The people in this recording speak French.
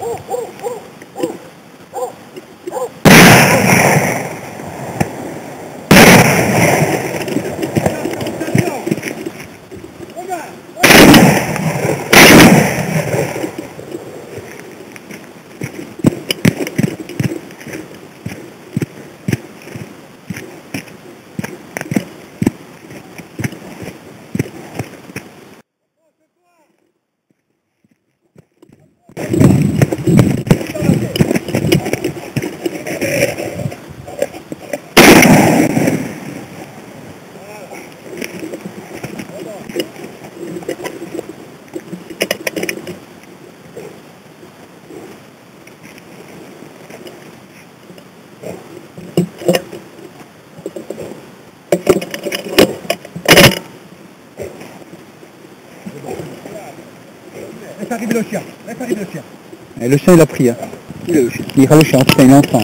uh, uh, uh. Laisse arriver le chien. Laisse arriver le chien. Et le chien, il a pris. Hein. Il est le chien. Il ira le chien, enfant.